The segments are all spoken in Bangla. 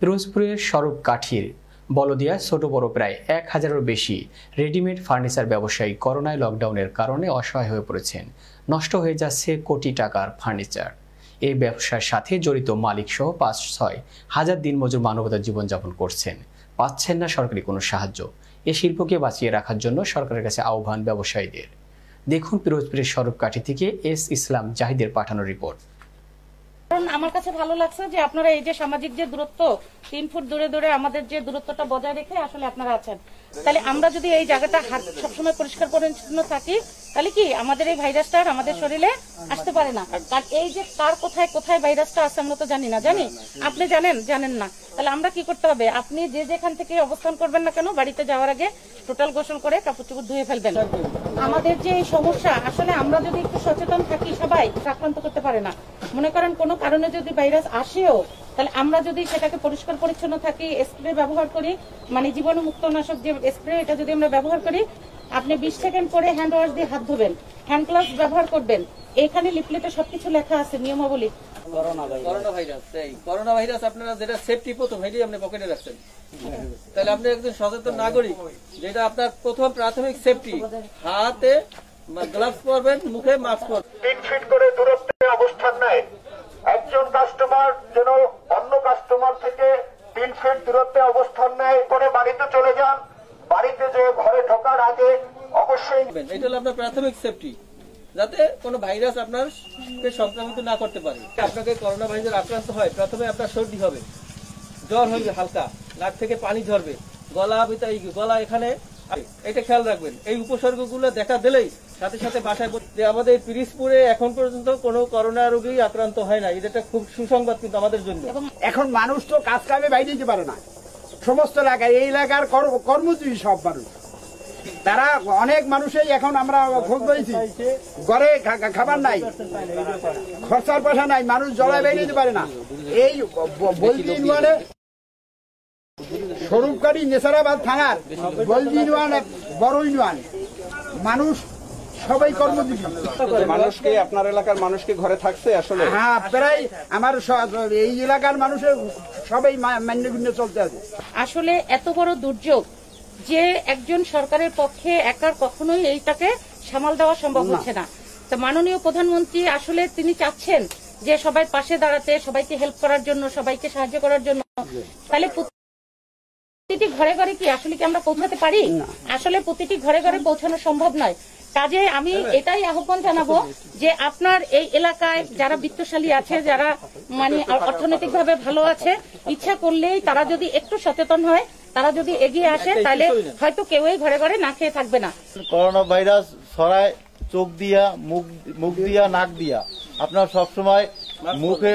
পিরোজপুরের সড়ক কাঠির। বলদিয়া ছোট বড় প্রায় এক হাজারেরও বেশি রেডিমেড ফার্নিচার ব্যবসায়ী করোনায় লকডাউনের কারণে অসহায় হয়ে পড়েছেন। নষ্ট হয়ে যাচ্ছে কোটি টাকার ফার্নিচার এই ব্যবসার সাথে জড়িত মালিক সহ পাঁচ ছয় হাজার দিনমজুর মানবতার জীবনযাপন করছেন। পাচ্ছেন না সরকারি কোনো সাহায্য। এ শিল্পকে বাঁচিয়ে রাখার জন্য সরকারের কাছে আহ্বান ব্যবসায়ীদের। দেখুন পিরোজপুরের সড়ক কাঠি থেকে এস ইসলাম জাহিদের পাঠানো রিপোর্ট কারণ আমার কাছে ভালো লাগছে যে আপনারা এই যে সামাজিক যে দূরত্ব, তিন ফুট দূরে দূরে আমাদের যে দূরত্বটা বজায় রেখে আসলে আপনারা আছেন। তাহলে আমরা যদি এই জায়গাটা সবসময় পরিষ্কার পরিচ্ছন্ন থাকি, তাহলে কি আমাদের এই ভাইরাসটা আর আমাদের শরীরে আসতে পারে না? কারণ এই যে কার কোথায় কোথায় ভাইরাসটা আছে আমরা তো জানি না। জানি? আপনি জানেন? জানেন না। তাহলে আমরা কি করতে হবে? আপনি যে যেখান থেকে অবস্থান করবেন না কেন, বাড়িতে যাওয়ার আগে টোটাল গোসল করে কাপড় চোপড় ধুয়ে ফেলবেন। আমাদের যে এই সমস্যা, আসলে আমরা যদি একটু সচেতন থাকি, সবাই আক্রান্ত করতে পারে না। মনে করেন কোনো কারণে যদি ভাইরাস আসেও তাহলে আমরা যদি সেটাকে পরিষ্কার পরিচ্ছন্ন থাকি স্প্রে ব্যবহার করি মানে জীবাণু মুক্তনাশক যে স্প্রে এটা যদি আমরা ব্যবহার করি আপনি বিশ সেকেন্ড পরে হ্যান্ড ওয়াশ দিয়ে হাত ধোবেন হ্যান্ড গ্লাভস ব্যবহার করবেন এখানে লিপলেটে সবকিছু লেখা আছে নিয়মাবলী। করোনা ভাইরাস এই করোনা ভাইরাস আপনারা যেটা সেফটি প্রথম আপনি পকেটে রাখছেন। তাহলে আপনি একজন সচেতন নাগরিক যেটা আপনার প্রথম প্রাথমিক সেফটি হাতে গ্লাভস পরবেন মুখে মাস্ক পরবেন। ফিট করে দূরত্বে অবস্থান নেয়। একজন কাস্টমার যেন অন্য কাস্টমার থেকে তিন ফিট দূরত্বে অবস্থান নেয় করে বাড়িতে চলে যান। বাড়িতে যে ঘরে ঢোকার আগে অবশ্যই এটা হলো আপনার প্রাথমিক সেফটি যাতে কোনো ভাইরাস আপনার সংক্রমিত না করতে পারে। আপনাকে করোনা ভাইরাস আক্রান্ত হয়, প্রথমে আপনার সর্দি হবে, জ্বর হবে হালকা, নাক থেকে পানি ঝরবে, গলা গলা এখানে, এটা খেয়াল রাখবেন। এই উপসর্গগুলো দেখা দিলেই সাথে সাথে বাসায় আমাদের পিরিসপুরে এখন পর্যন্ত কোনো করোনা রোগী আক্রান্ত হয় না এটা খুব সুসংবাদ কিন্তু আমাদের জন্য। এখন মানুষ তো কাজ কামে বাইরে যেতে পারে না। সমস্ত এলাকায় এই এলাকার কর্মজীবী সব মানুষ। তারা অনেক মানুষই এখন আমরা খোঁজ পেয়েছি ঘরে খাবার নাই খরচার পয়সা নাই মানুষ জলায় বেরিয়ে যেতে পারে না। এই ব- বলদি ইউনিয়নে স্বরূপকারী নেসারাবাদ থানার বলদি ইউনিয়ন এক বড় ইউনিয়ন। মানুষ সবাই কর্মজীবী। মানুষকে আপনার এলাকার মানুষকে ঘরে থাকছে আসলে? হ্যাঁ প্রায় আমার এই এলাকার মানুষের সবাই মান্য চলতে আছে। আসলে এত বড় দুর্যোগ যে একজন সরকারের পক্ষে একার কখনোই এইটাকে সামাল দেওয়া সম্ভব হচ্ছে না। তো মাননীয় প্রধানমন্ত্রী আসলে তিনি চাচ্ছেন যে সবাই পাশে দাঁড়াতে সবাইকে হেল্প করার জন্য সবাইকে সাহায্য করার জন্য। তাহলে প্রতিটি ঘরে ঘরে কি আসলে কি আমরা পৌঁছাতে পারি? আসলে প্রতিটি ঘরে ঘরে পৌঁছানো সম্ভব নয়। কাজে আমি এটাই আহ্বান জানাব যে আপনার এই এলাকায় যারা বিত্তশালী আছে যারা মানে অর্থনৈতিকভাবে ভালো আছে ইচ্ছা করলেই তারা যদি একটু সচেতন হয় তারা যদি এগিয়ে আসে তাহলে হয়তো কেউই ঘরে ঘরে না খেয়ে থাকবে না। করোনা ভাইরাস ছড়ায় চোখ দিয়া মুখ মুখ দিয়া নাক দিয়া। আপনার সবসময় মুখে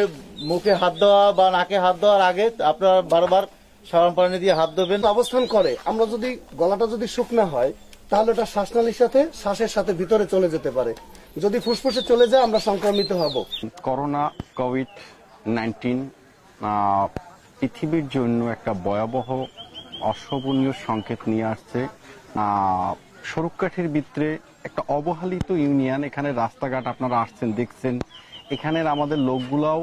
মুখে হাত দেওয়া বা নাকে হাত দেওয়ার আগে আপনার বারবার সাবান পানি দিয়ে হাত ধোবেন। অবস্থান করে। আমরা যদি গলাটা যদি শুকনা হয় তাহলে ওটা শ্বাসনালীর সাথে, শ্বাসের সাথে ভিতরে চলে যেতে পারে। যদি ফুসফুসে চলে যায়, আমরা সংক্রমিত হব। করোনা কোভিড নাইন্টিন পৃথিবীর জন্য একটা ভয়াবহ, অশোভনীয় সংকেত নিয়ে আসছে। সরুকাঠির ভিতরে একটা অবহেলিত ইউনিয়ন, এখানে রাস্তাঘাট আপনারা আসছেন, দেখছেন। এখানের আমাদের লোকগুলাও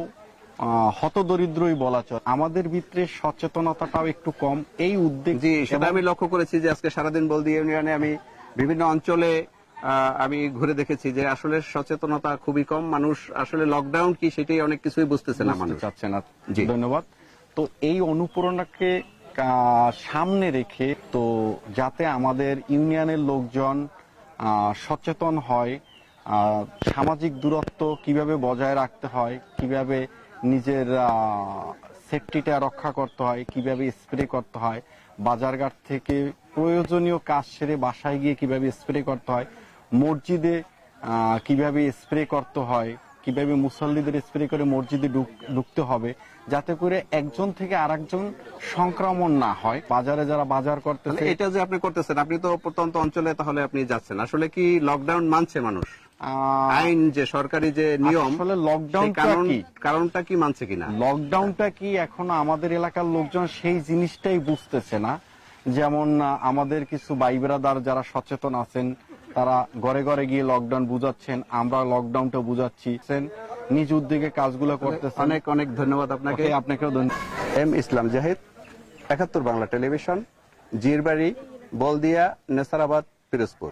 হতদরিদ্রই বলা চলে। আমাদের ভিতরে সচেতনতাটাও একটু কম। এই উদ্যোগ জি সেটা আমি লক্ষ্য করেছি যে আজকে সারাদিন বলদি ইউনিয়নে আমি বিভিন্ন অঞ্চলে আমি ঘুরে দেখেছি যে আসলে সচেতনতা খুবই কম। মানুষ আসলে লকডাউন কি সেটাই অনেক কিছুই বুঝতেছে না মানুষ। চাচ্ছে না। ধন্যবাদ। তো এই অনুপ্রেরণাকে সামনে রেখে তো যাতে আমাদের ইউনিয়নের লোকজন সচেতন হয় সামাজিক দূরত্ব কীভাবে বজায় রাখতে হয় কীভাবে নিজের সেফটিটা রক্ষা করতে হয়, কীভাবে স্প্রে করতে হয়, বাজারঘাট থেকে প্রয়োজনীয় কাজ সেরে বাসায় গিয়ে কীভাবে স্প্রে করতে হয়, মসজিদে কীভাবে স্প্রে করতে হয়, কীভাবে মুসল্লিদের স্প্রে করে মসজিদে ঢুক- ঢুকতে হবে, যাতে করে একজন থেকে আরেকজন সংক্রমণ না হয়। বাজারে যারা বাজার করতেছে এটা যে আপনি করতেছেন, আপনি তো প্রত্যন্ত অঞ্চলে তাহলে আপনি যাচ্ছেন। আসলে কি লকডাউন মানছে মানুষ? আইন যে সরকারি যে নিয়ম আসলে লকডাউনটা কি? কারণটা কি মানছে কিনা? লকডাউনটা কি এখনও আমাদের এলাকার লোকজন সেই জিনিসটাই বুঝতেছে না? যেমন আমাদের কিছু ভাই ব্রাদার যারা সচেতন আছেন তারা ঘরে ঘরে গিয়ে লকডাউন বুঝাচ্ছেন আমরা লকডাউনটা বুঝাচ্ছি। নিজ উদ্যোগে কাজগুলো করতেছেন। অনেক অনেক ধন্যবাদ আপনাকে। আপনাকেও ধন্যবাদ। M Islam Zahid Ekattor Bangla television Jirbari Baldia Nesarabad Pirojpur.